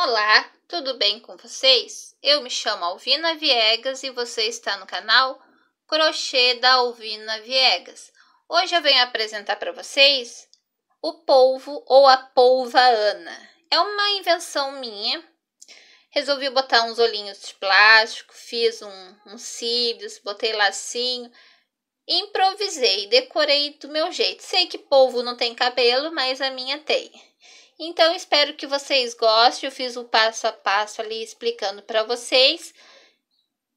Olá, tudo bem com vocês? Eu me chamo Alvina Viegas e você está no canal Crochê da Alvina Viegas. Hoje eu venho apresentar para vocês o polvo ou a polva Ana. É uma invenção minha. Resolvi botar uns olhinhos de plástico, fiz um, uns cílios, botei lacinho, improvisei, decorei do meu jeito. Sei que polvo não tem cabelo, mas a minha tem. Então, espero que vocês gostem. Eu fiz o passo a passo ali explicando para vocês.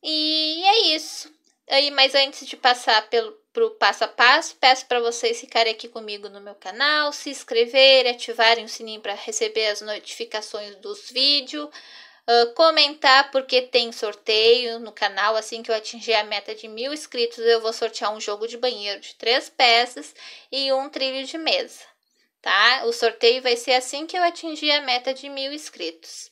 E é isso. Aí, mas antes de passar pelo pro passo a passo, peço para vocês ficarem aqui comigo no meu canal, se inscreverem, ativarem o sininho para receber as notificações dos vídeos, uh, comentar porque tem sorteio no canal. Assim que eu atingir a meta de mil inscritos, eu vou sortear um jogo de banheiro de três peças e um trilho de mesa tá? O sorteio vai ser assim que eu atingir a meta de mil inscritos.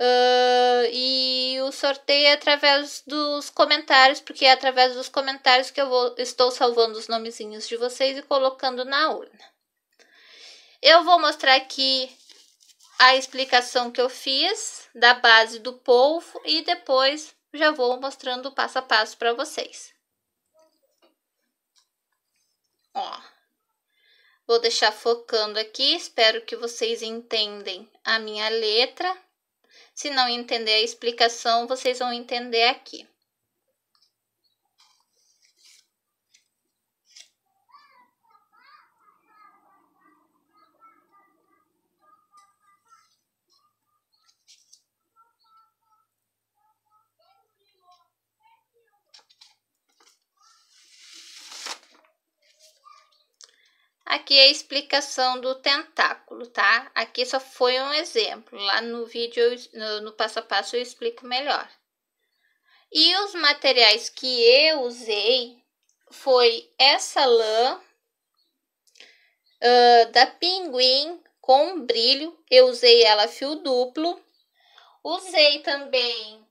Uh, e o sorteio é através dos comentários, porque é através dos comentários que eu vou, estou salvando os nomezinhos de vocês e colocando na urna. Eu vou mostrar aqui a explicação que eu fiz da base do polvo e depois já vou mostrando passo a passo para vocês. Ó, Vou deixar focando aqui, espero que vocês entendem a minha letra. Se não entender a explicação, vocês vão entender aqui. Aqui é a explicação do tentáculo, tá? Aqui só foi um exemplo. Lá no vídeo, no, no passo a passo, eu explico melhor. E os materiais que eu usei foi essa lã uh, da Pinguim com brilho. Eu usei ela fio duplo. Usei também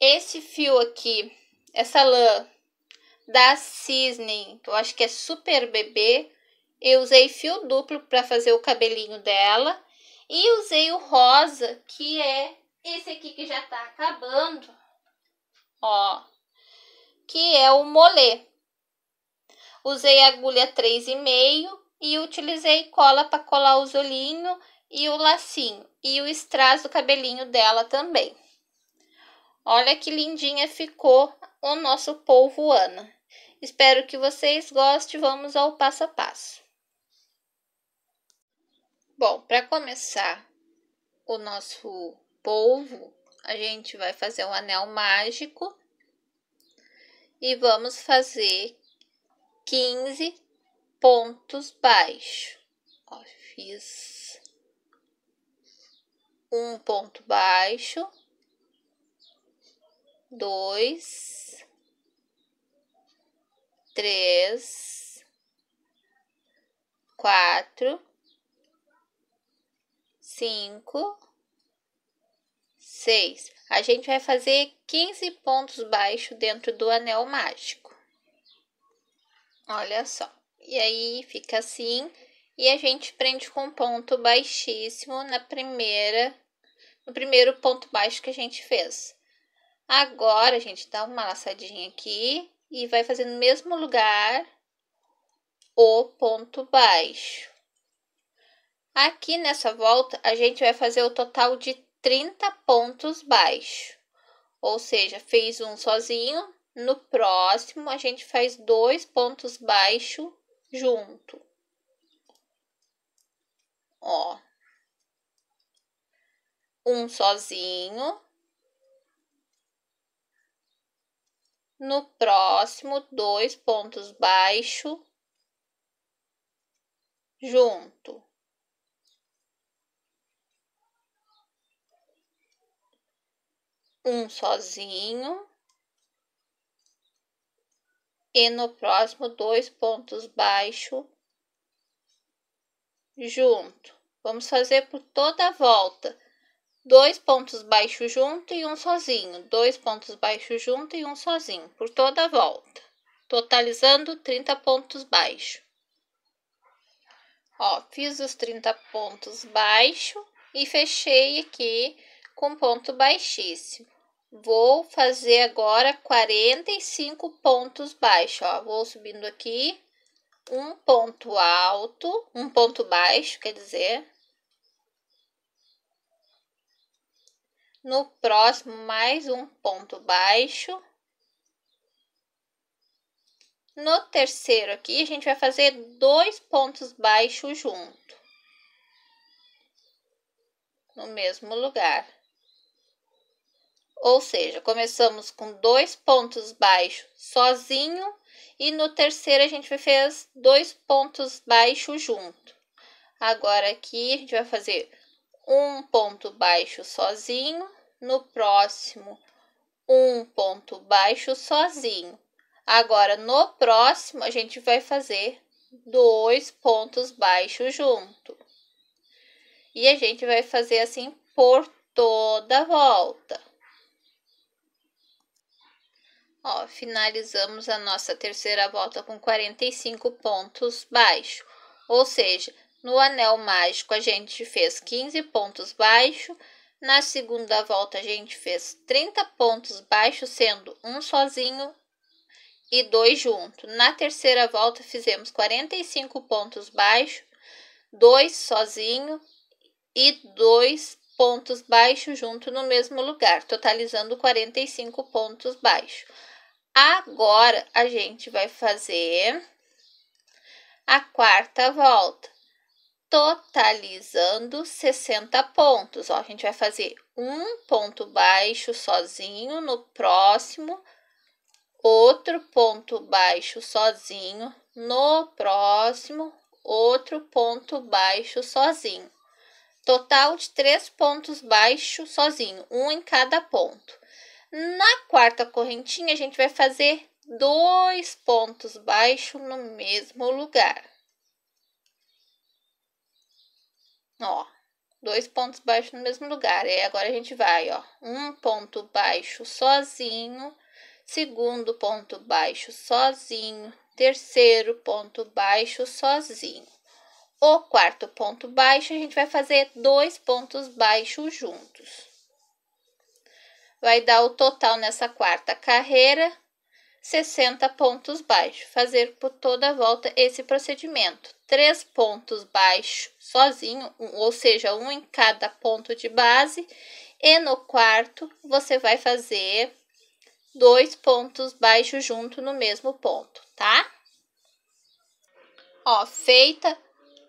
esse fio aqui, essa lã da Cisne, eu acho que é Super Bebê. Eu usei fio duplo para fazer o cabelinho dela. E usei o rosa, que é esse aqui que já tá acabando. Ó, que é o molê. Usei agulha 3,5 e utilizei cola para colar os olhinhos e o lacinho. E o strass do cabelinho dela também. Olha que lindinha ficou o nosso polvo Ana. Espero que vocês gostem. Vamos ao passo a passo. Bom, para começar o nosso polvo, a gente vai fazer um anel mágico e vamos fazer 15 pontos baixos. Ó, fiz um ponto baixo, dois, três, quatro, cinco, seis. A gente vai fazer 15 pontos baixos dentro do anel mágico. Olha só. E aí fica assim. E a gente prende com ponto baixíssimo na primeira, no primeiro ponto baixo que a gente fez. Agora, a gente dá uma laçadinha aqui e vai fazer no mesmo lugar o ponto baixo. Aqui nessa volta, a gente vai fazer o total de 30 pontos baixos. Ou seja, fez um sozinho, no próximo a gente faz dois pontos baixos junto. Ó. Um sozinho, No próximo, dois pontos baixos junto. Um sozinho. E no próximo, dois pontos baixos junto. Vamos fazer por toda a volta dois pontos baixos junto e um sozinho, dois pontos baixos junto e um sozinho, por toda a volta, totalizando 30 pontos baixos. Ó, fiz os 30 pontos baixos e fechei aqui com ponto baixíssimo. Vou fazer agora 45 pontos baixos, ó. Vou subindo aqui um ponto alto, um ponto baixo, quer dizer. No próximo, mais um ponto baixo. No terceiro aqui, a gente vai fazer dois pontos baixos junto. No mesmo lugar. Ou seja, começamos com dois pontos baixos sozinho e no terceiro a gente fez dois pontos baixos junto. Agora aqui a gente vai fazer um ponto baixo sozinho, no próximo um ponto baixo sozinho. Agora no próximo a gente vai fazer dois pontos baixos junto. E a gente vai fazer assim por toda a volta. Ó, finalizamos a nossa terceira volta com 45 pontos baixos. Ou seja, no anel mágico a gente fez 15 pontos baixos. Na segunda volta a gente fez 30 pontos baixos, sendo um sozinho e dois junto. Na terceira volta fizemos 45 pontos baixos, dois sozinho e dois pontos baixos junto no mesmo lugar, totalizando 45 pontos baixos. Agora a gente vai fazer a quarta volta, totalizando 60 pontos. Ó, a gente vai fazer um ponto baixo sozinho no próximo, outro ponto baixo sozinho no próximo, outro ponto baixo sozinho. Total de três pontos baixos sozinho, um em cada ponto. Na quarta correntinha, a gente vai fazer dois pontos baixos no mesmo lugar. Ó, dois pontos baixos no mesmo lugar. E agora a gente vai, ó, um ponto baixo sozinho, segundo ponto baixo sozinho, terceiro ponto baixo sozinho. O quarto ponto baixo, a gente vai fazer dois pontos baixos juntos. Vai dar o total nessa quarta carreira 60 pontos baixos. Fazer por toda a volta esse procedimento. Três pontos baixos sozinho, ou seja, um em cada ponto de base. E no quarto, você vai fazer dois pontos baixos junto no mesmo ponto, tá? Ó, feita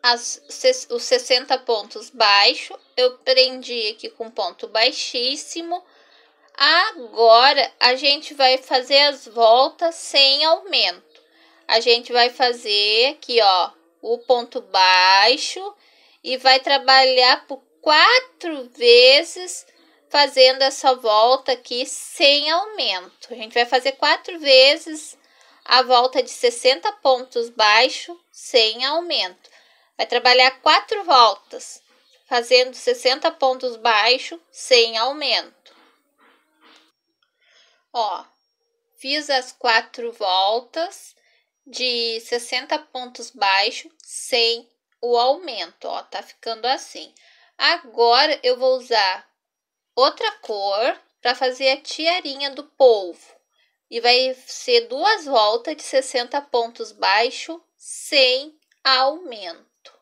as, os 60 pontos baixos, eu prendi aqui com ponto baixíssimo Agora a gente vai fazer as voltas sem aumento. A gente vai fazer aqui, ó, o ponto baixo e vai trabalhar por quatro vezes fazendo essa volta aqui sem aumento. A gente vai fazer quatro vezes a volta de 60 pontos baixo sem aumento. Vai trabalhar quatro voltas, fazendo 60 pontos baixo sem aumento. Ó, fiz as quatro voltas de 60 pontos baixos sem o aumento, ó, tá ficando assim. Agora eu vou usar outra cor para fazer a tiarinha do polvo. E vai ser duas voltas de 60 pontos baixos sem aumento.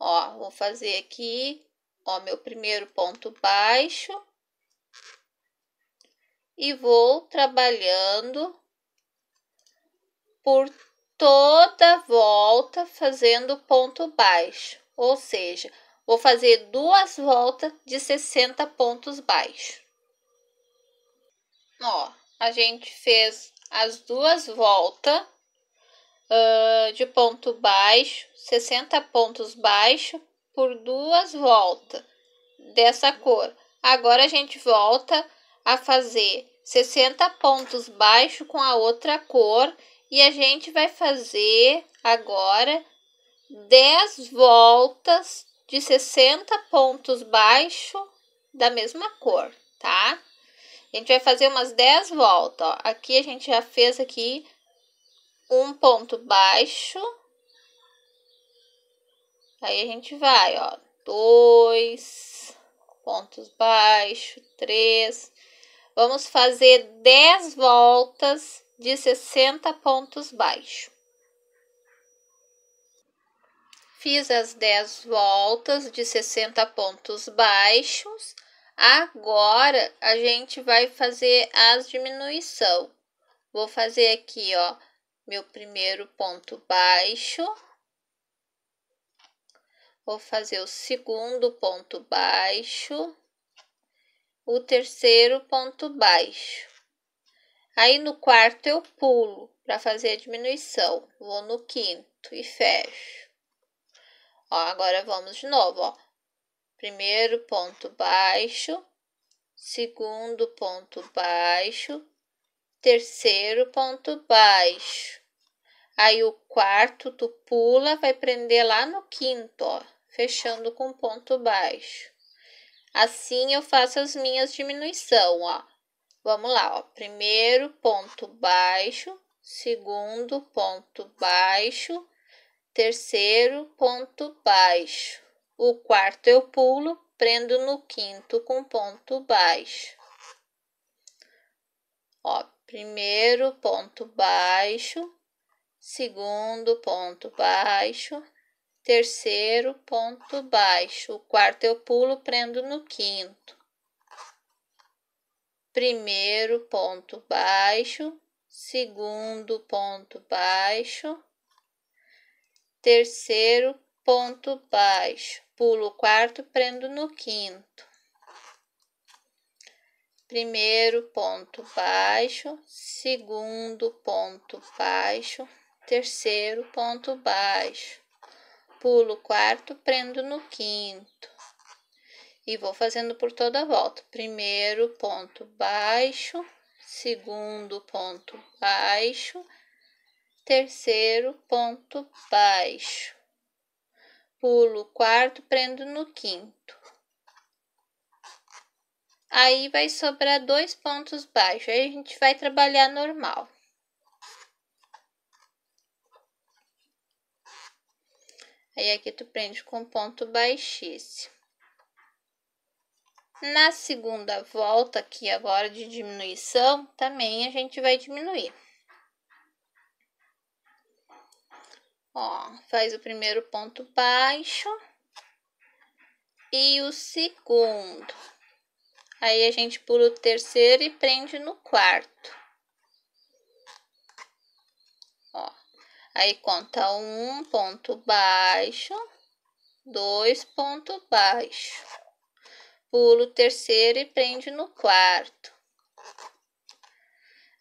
Ó, vou fazer aqui, ó, meu primeiro ponto baixo e vou trabalhando por toda a volta fazendo ponto baixo, ou seja, vou fazer duas voltas de 60 pontos baixos. Ó, a gente fez as duas voltas uh, de ponto baixo, 60 pontos baixos por duas voltas dessa cor. Agora a gente volta a fazer 60 pontos baixo com a outra cor e a gente vai fazer agora 10 voltas de 60 pontos baixo da mesma cor, tá? A gente vai fazer umas 10 voltas, ó. Aqui a gente já fez aqui um ponto baixo. Aí a gente vai, ó, dois pontos baixos, três. Vamos fazer dez voltas de 60 pontos baixos. Fiz as 10 voltas de 60 pontos baixos. Agora a gente vai fazer as diminuição. Vou fazer aqui, ó, meu primeiro ponto baixo. Vou fazer o segundo ponto baixo. O terceiro ponto baixo. Aí no quarto eu pulo para fazer a diminuição. Vou no quinto e fecho. Ó, agora vamos de novo, ó. Primeiro ponto baixo, segundo ponto baixo, terceiro ponto baixo. Aí o quarto tu pula, vai prender lá no quinto, ó, fechando com ponto baixo. Assim eu faço as minhas diminuição, ó. Vamos lá, ó. Primeiro ponto baixo, segundo ponto baixo, terceiro ponto baixo. O quarto eu pulo, prendo no quinto com ponto baixo. Ó, primeiro ponto baixo, segundo ponto baixo, terceiro ponto baixo. O quarto eu pulo, prendo no quinto. Primeiro ponto baixo, segundo ponto baixo, terceiro ponto baixo. Pulo o quarto, prendo no quinto primeiro ponto baixo, segundo ponto baixo, terceiro ponto baixo, pulo quarto, prendo no quinto e vou fazendo por toda a volta. Primeiro ponto baixo, segundo ponto baixo, terceiro ponto baixo, pulo quarto, prendo no quinto Aí vai sobrar dois pontos baixos. Aí a gente vai trabalhar normal. Aí aqui tu prende com ponto baixíssimo. Na segunda volta aqui agora de diminuição, também a gente vai diminuir. Ó, faz o primeiro ponto baixo e o segundo. Aí a gente pula o terceiro e prende no quarto. Ó, aí conta um ponto baixo, dois ponto baixo. Pula o terceiro e prende no quarto.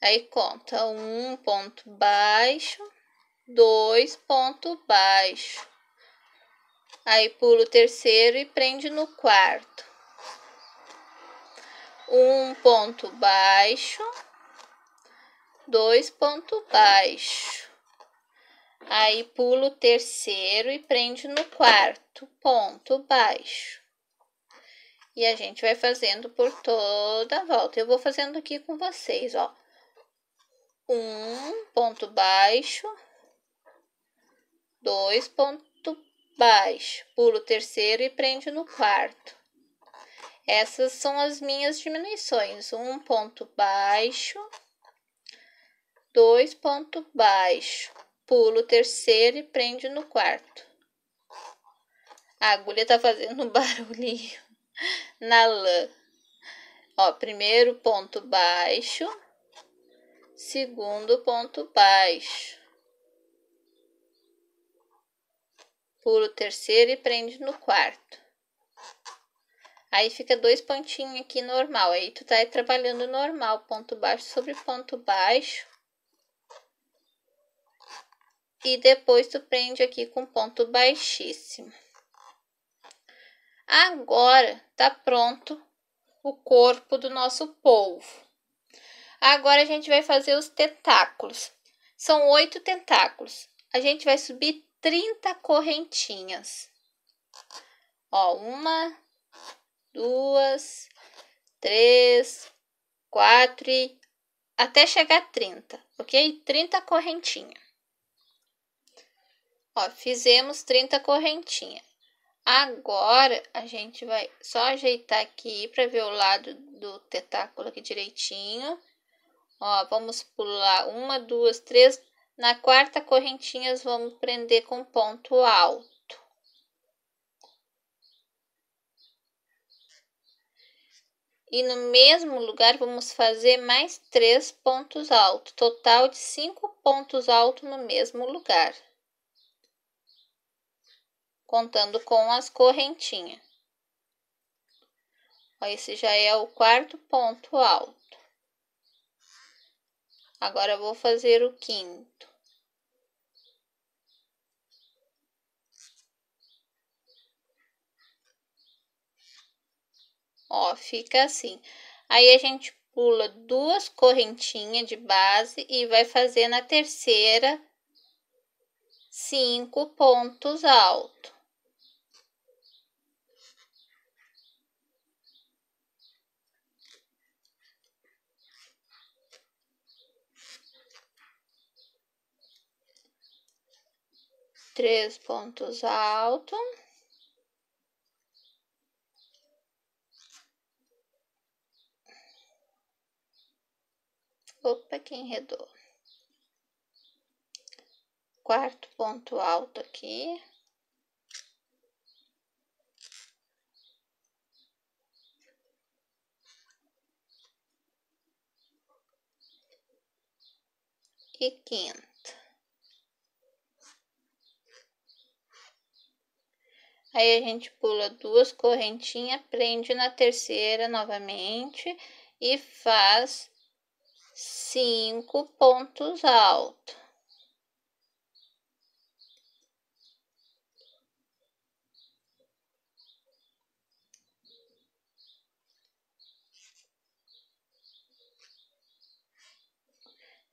Aí conta um ponto baixo, dois ponto baixo. Aí pula o terceiro e prende no quarto um ponto baixo, dois ponto baixo. Aí pulo o terceiro e prende no quarto ponto baixo. E a gente vai fazendo por toda a volta. Eu vou fazendo aqui com vocês, ó. Um ponto baixo, dois ponto baixo. Pulo o terceiro e prende no quarto. Essas são as minhas diminuições. Um ponto baixo, dois ponto baixo. Pulo o terceiro e prende no quarto. A agulha tá fazendo um barulhinho na lã. Ó, primeiro ponto baixo, segundo ponto baixo. Pulo o terceiro e prende no quarto. Aí fica dois pontinhos aqui normal. Aí tu tá trabalhando normal, ponto baixo sobre ponto baixo. E depois tu prende aqui com ponto baixíssimo. Agora tá pronto o corpo do nosso polvo. Agora a gente vai fazer os tentáculos. São oito tentáculos. A gente vai subir 30 correntinhas. Ó, uma, duas, três, quatro, até chegar a 30, ok? 30 correntinha. Ó, fizemos 30 correntinha. Agora, a gente vai só ajeitar aqui para ver o lado do tentáculo aqui direitinho. Ó, vamos pular uma, duas, três. Na quarta correntinha, vamos prender com ponto alto. E no mesmo lugar, vamos fazer mais três pontos altos. Total de cinco pontos altos no mesmo lugar contando com as correntinhas. Esse já é o quarto ponto alto. Agora, vou fazer o quinto. Ó, fica assim. Aí, a gente pula duas correntinhas de base e vai fazer na terceira cinco pontos altos. Três pontos altos. Opa, que enredou. Quarto ponto alto aqui. E quinto. Aí a gente pula duas correntinhas, prende na terceira novamente e faz cinco pontos altos.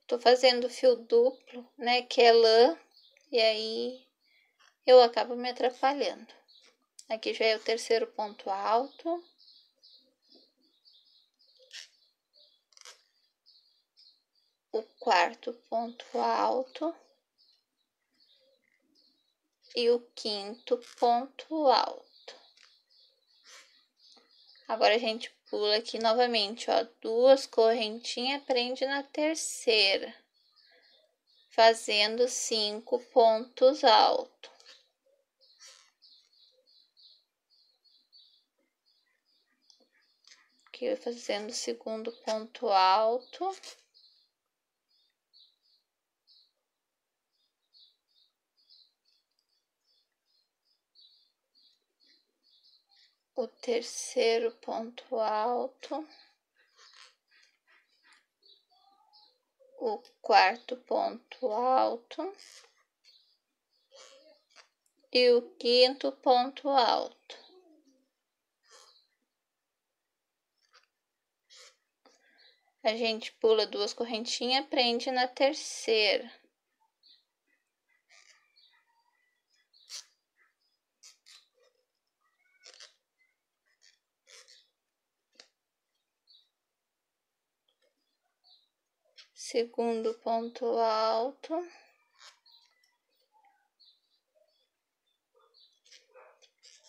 Tô fazendo fio duplo, né, que é lã, e aí eu acabo me atrapalhando. Aqui já é o terceiro ponto alto. O quarto ponto alto. E o quinto ponto alto. Agora, a gente pula aqui novamente, ó, duas correntinhas, prende na terceira, fazendo cinco pontos altos. Aqui fazendo o segundo ponto alto. O terceiro ponto alto. O quarto ponto alto. E o quinto ponto alto. A gente pula duas correntinhas, prende na terceira. Segundo ponto alto.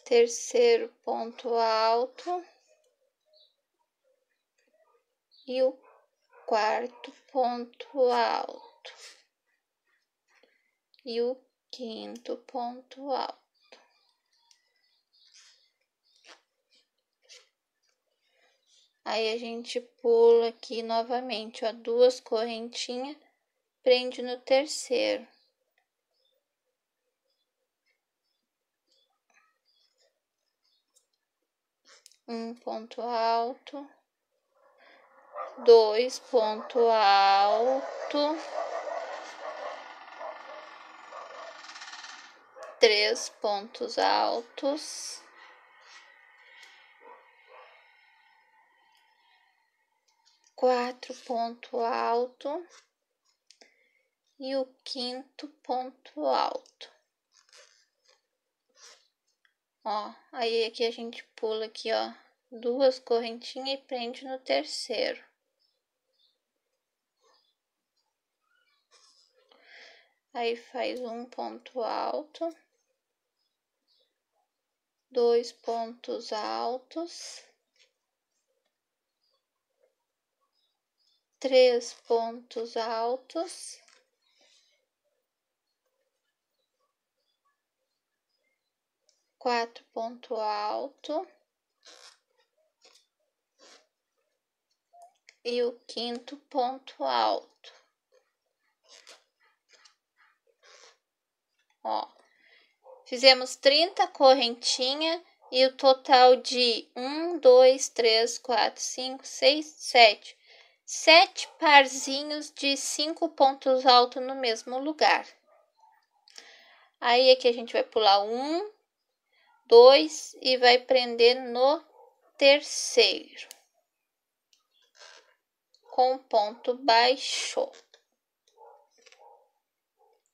Terceiro ponto alto. E o quarto ponto alto e o quinto ponto alto. Aí a gente pula aqui novamente, ó, duas correntinhas, prende no terceiro. Um ponto alto dois ponto alto, três pontos altos, quatro ponto alto e o quinto ponto alto. Ó, aí aqui a gente pula aqui, ó, duas correntinhas e prende no terceiro. Aí faz um ponto alto. dois pontos altos, três pontos altos, quatro ponto alto e o quinto ponto alto. Ó, fizemos 30 correntinha e o total de 1, 2, 3, 4, 5, 6, 7. Sete parzinhos de cinco pontos altos no mesmo lugar. Aí aqui a gente vai pular um, dois e vai prender no terceiro com ponto baixo.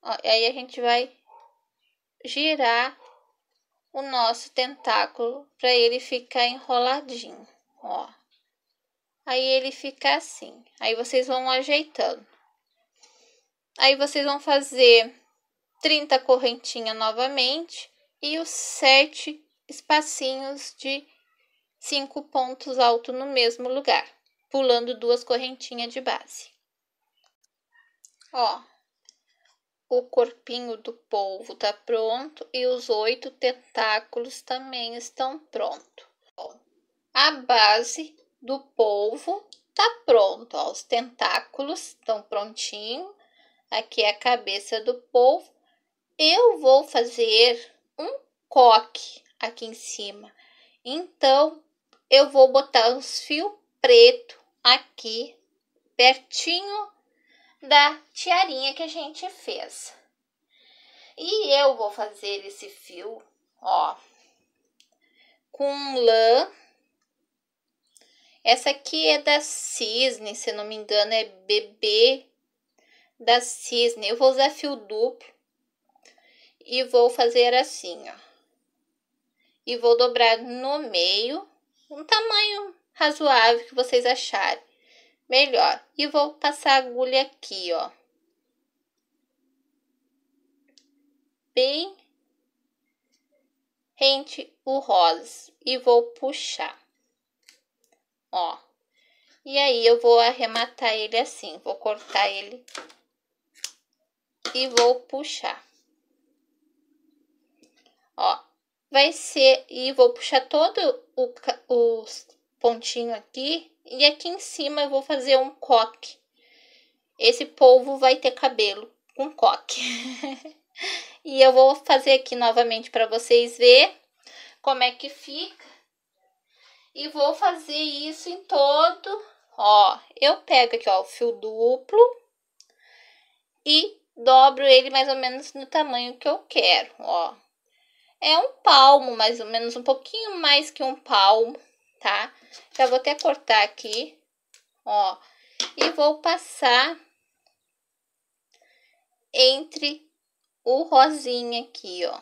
Ó, aí a gente vai girar o nosso tentáculo para ele ficar enroladinho, ó. Aí ele fica assim. Aí vocês vão ajeitando. Aí vocês vão fazer 30 correntinhas novamente e os sete espacinhos de cinco pontos altos no mesmo lugar pulando duas correntinhas de base. Ó, o corpinho do polvo tá pronto e os oito tentáculos também estão prontos. A base do polvo tá pronto, ó, os tentáculos estão prontinho. Aqui é a cabeça do polvo. Eu vou fazer um coque aqui em cima. Então, eu vou botar os fios preto aqui pertinho da tiarinha que a gente fez. E eu vou fazer esse fio, ó, com lã. Essa aqui é da Cisne, se não me engano, é bebê da Cisne. Eu vou usar fio duplo e vou fazer assim, ó. E vou dobrar no meio, um tamanho razoável que vocês acharem melhor. E vou passar a agulha aqui, ó. Bem rente o rosa e vou puxar. Ó. E aí eu vou arrematar ele assim, vou cortar ele e vou puxar. Ó, vai ser e vou puxar todo o os pontinho aqui e aqui em cima eu vou fazer um coque. Esse polvo vai ter cabelo com coque. e eu vou fazer aqui novamente para vocês ver como é que fica. E vou fazer isso em todo, ó, eu pego aqui, ó, o fio duplo e dobro ele mais ou menos no tamanho que eu quero, ó. É um palmo, mais ou menos, um pouquinho mais que um palmo tá? Já vou até cortar aqui, ó, e vou passar entre o rosinha aqui, ó.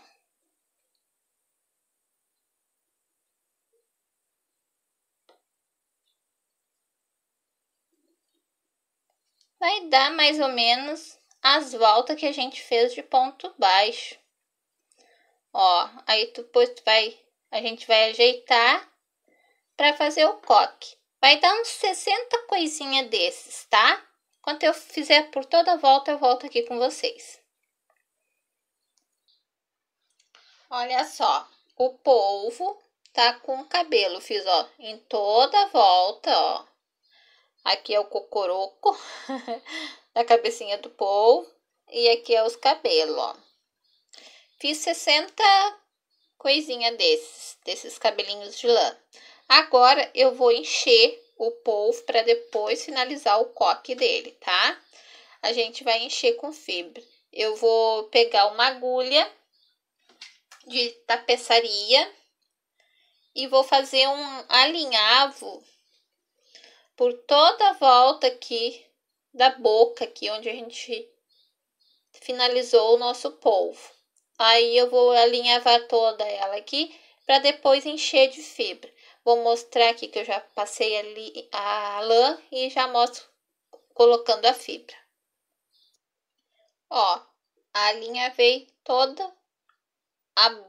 Vai dar mais ou menos as voltas que a gente fez de ponto baixo. Ó, aí depois vai, a gente vai ajeitar para fazer o coque. Vai dar uns 60 coisinha desses, tá? Quando eu fizer por toda a volta, eu volto aqui com vocês. Olha só, o polvo tá com o cabelo. Fiz, ó, em toda a volta, ó. Aqui é o cocoroco da cabecinha do polvo. E aqui é os cabelos, ó. Fiz 60 coisinha desses, desses cabelinhos de lã. Agora, eu vou encher o polvo para depois finalizar o coque dele, tá? A gente vai encher com fibra. Eu vou pegar uma agulha de tapeçaria e vou fazer um alinhavo por toda a volta aqui da boca, aqui onde a gente finalizou o nosso polvo. Aí eu vou alinhavar toda ela aqui para depois encher de fibra. Vou mostrar aqui que eu já passei ali a lã e já mostro colocando a fibra. Ó, a linha veio toda a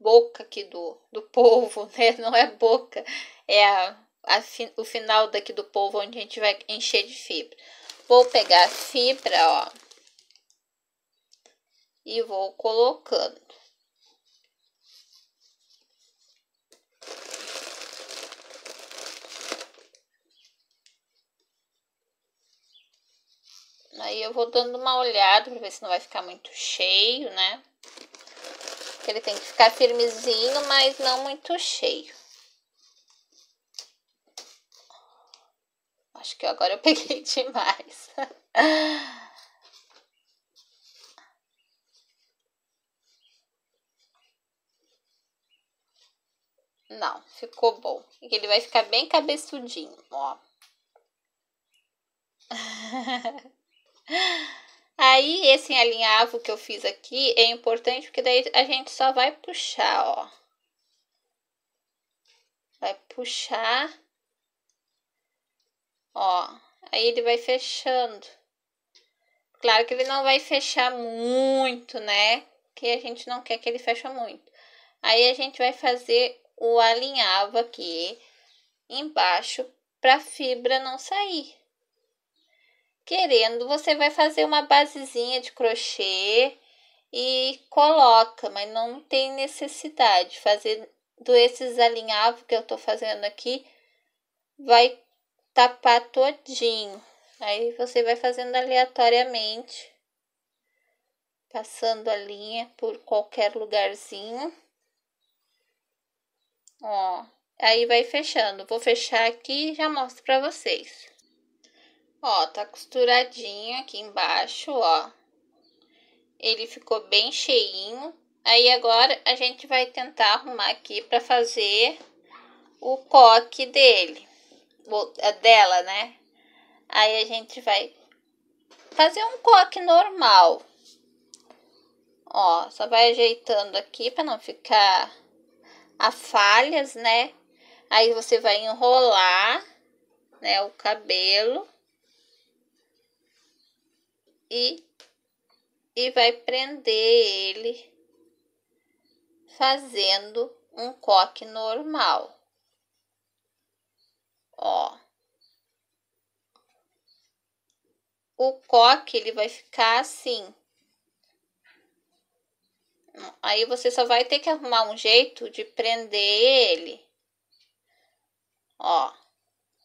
boca aqui do, do polvo, né? Não é boca, é a, a o final daqui do polvo onde a gente vai encher de fibra. Vou pegar a fibra, ó, e vou colocando. Aí eu vou dando uma olhada para ver se não vai ficar muito cheio, né? Ele tem que ficar firmezinho, mas não muito cheio. Acho que agora eu peguei demais. Não, ficou bom. Ele vai ficar bem cabeçudinho, ó. Aí, esse alinhavo que eu fiz aqui é importante porque daí a gente só vai puxar, ó. Vai puxar. Ó, aí ele vai fechando. Claro que ele não vai fechar muito, né? Que a gente não quer que ele feche muito. Aí a gente vai fazer o alinhavo aqui embaixo para a fibra não sair. Querendo, você vai fazer uma basezinha de crochê e coloca, mas não tem necessidade. Fazer do esses alinhavos que eu tô fazendo aqui, vai tapar todinho. Aí você vai fazendo aleatoriamente, passando a linha por qualquer lugarzinho. Ó, aí vai fechando. Vou fechar aqui e já mostro pra vocês. Ó, tá costuradinho aqui embaixo, ó. Ele ficou bem cheinho. Aí agora a gente vai tentar arrumar aqui pra fazer o coque dele. Dela, né? Aí a gente vai fazer um coque normal. Ó, só vai ajeitando aqui para não ficar a falhas, né? Aí você vai enrolar, né, o cabelo e e vai prender ele fazendo um coque normal. Ó. O coque ele vai ficar assim. Aí você só vai ter que arrumar um jeito de prender ele. Ó,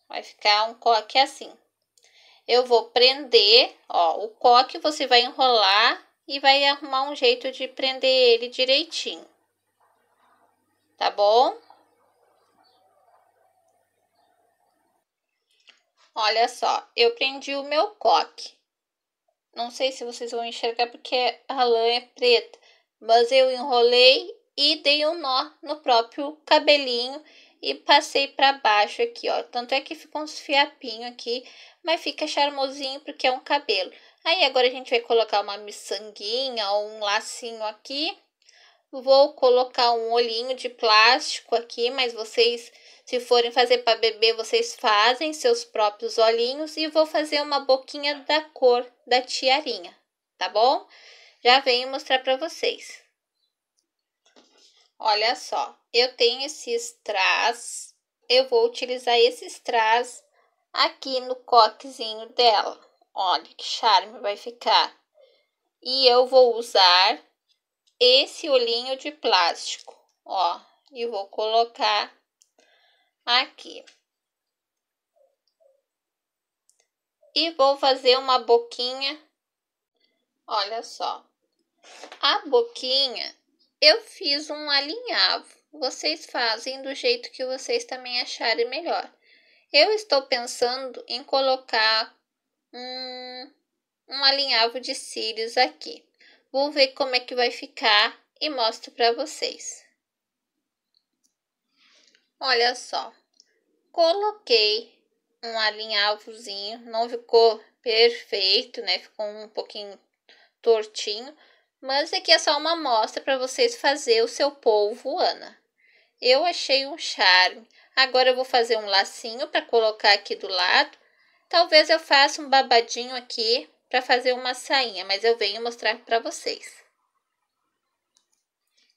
vai ficar um coque assim. Eu vou prender, ó, o coque você vai enrolar e vai arrumar um jeito de prender ele direitinho. Tá bom? Olha só, eu prendi o meu coque. Não sei se vocês vão enxergar porque a lã é preta, mas eu enrolei e dei um nó no próprio cabelinho e passei para baixo aqui, ó. Tanto é que ficou uns fiapinhos aqui, mas fica charmosinho porque é um cabelo. Aí agora a gente vai colocar uma miçanguinha ou um lacinho aqui. Vou colocar um olhinho de plástico aqui, mas vocês, se forem fazer para bebê, vocês fazem seus próprios olhinhos. E vou fazer uma boquinha da cor da tiarinha, tá bom? já venho mostrar para vocês. Olha só, eu tenho esses strass, eu vou utilizar esses strass aqui no coquezinho dela. Olha que charme vai ficar. E eu vou usar esse olhinho de plástico, ó, e vou colocar aqui. E vou fazer uma boquinha, olha só, a boquinha, eu fiz um alinhavo. Vocês fazem do jeito que vocês também acharem melhor. Eu estou pensando em colocar um, um alinhavo de cílios aqui. Vou ver como é que vai ficar e mostro para vocês. Olha só, coloquei um alinhavozinho, não ficou perfeito, né? Ficou um pouquinho tortinho, mas aqui é só uma amostra para vocês fazer o seu polvo Ana. Eu achei um charme. Agora eu vou fazer um lacinho para colocar aqui do lado. Talvez eu faça um babadinho aqui para fazer uma sainha, mas eu venho mostrar para vocês.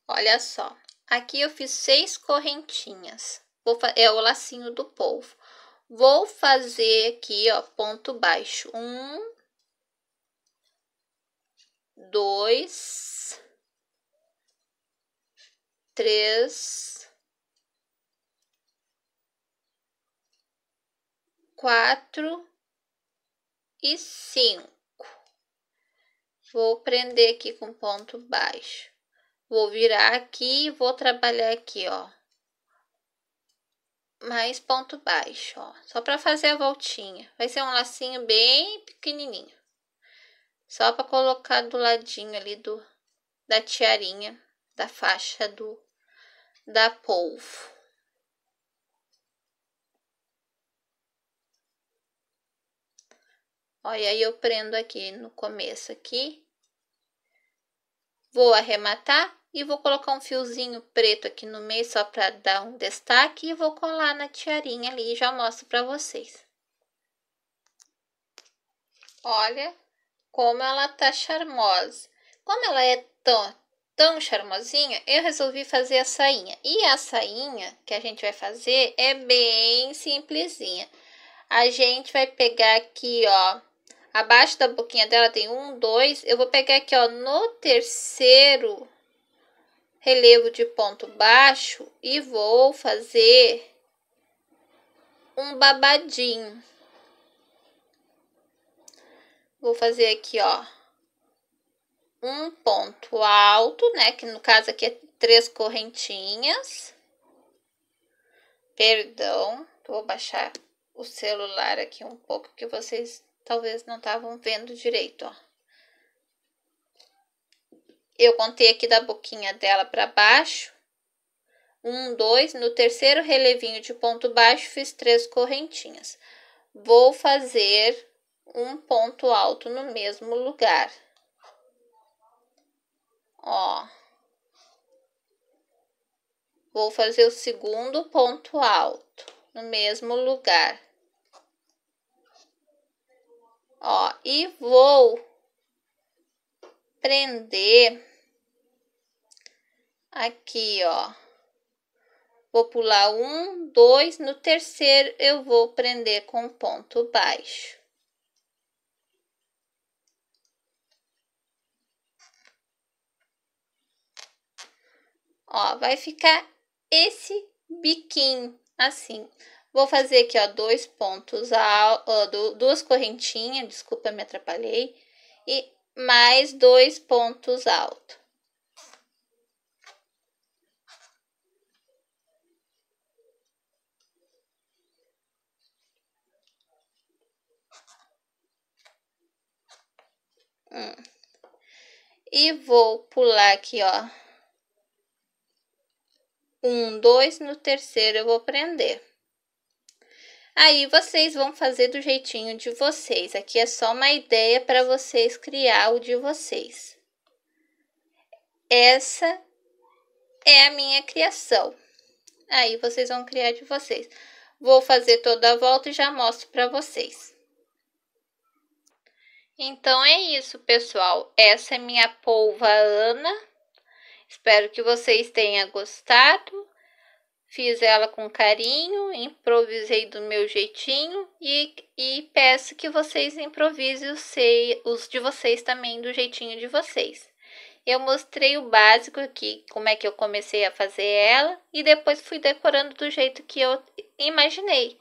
Olha só, Aqui eu fiz seis correntinhas. Vou, é o lacinho do polvo. Vou fazer aqui, ó, ponto baixo. Um, dois, três, quatro e cinco. Vou prender aqui com ponto baixo. Vou virar aqui e vou trabalhar aqui, ó. Mais ponto baixo, ó. Só para fazer a voltinha. Vai ser um lacinho bem pequenininho. Só para colocar do ladinho ali do da tiarinha, da faixa do da polvo. Olha, aí eu prendo aqui no começo aqui. Vou arrematar e vou colocar um fiozinho preto aqui no meio só para dar um destaque e vou colar na tiarinha ali e já mostro para vocês. Olha como ela tá charmosa. Como ela é tão, tão charmosinha, eu resolvi fazer a sainha. E a sainha que a gente vai fazer é bem simplesinha. A gente vai pegar aqui, ó, Abaixo da boquinha dela tem um, dois. Eu vou pegar aqui, ó, no terceiro relevo de ponto baixo e vou fazer um babadinho. Vou fazer aqui, ó, um ponto alto, né? Que no caso aqui é três correntinhas. Perdão, vou baixar o celular aqui um pouco que vocês talvez não estavam vendo direito, ó. Eu contei aqui da boquinha dela para baixo. Um, dois. No terceiro relevinho de ponto baixo, fiz três correntinhas. Vou fazer um ponto alto no mesmo lugar. Ó. Vou fazer o segundo ponto alto no mesmo lugar. Ó, e vou prender aqui, ó. Vou pular um, dois, no terceiro eu vou prender com ponto baixo. Ó, vai ficar esse biquinho assim. Vou fazer aqui, ó, dois pontos, ó, duas correntinhas, desculpa, me atrapalhei, e mais dois pontos altos. Hum. E vou pular aqui, ó. Um, dois, no terceiro eu vou prender. Aí vocês vão fazer do jeitinho de vocês. Aqui é só uma ideia para vocês criar o de vocês. Essa é a minha criação. Aí vocês vão criar de vocês. Vou fazer toda a volta e já mostro para vocês. Então é isso, pessoal. Essa é minha polva Ana. Espero que vocês tenham gostado. Fiz ela com carinho, improvisei do meu jeitinho e, e peço que vocês improvisem os, sei, os de vocês também do jeitinho de vocês. Eu mostrei o básico aqui, como é que eu comecei a fazer ela e depois fui decorando do jeito que eu imaginei,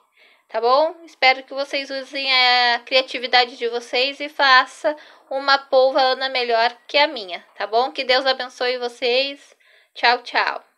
tá bom? Espero que vocês usem a criatividade de vocês e faça uma polva Ana melhor que a minha, tá bom? Que Deus abençoe vocês. Tchau, tchau.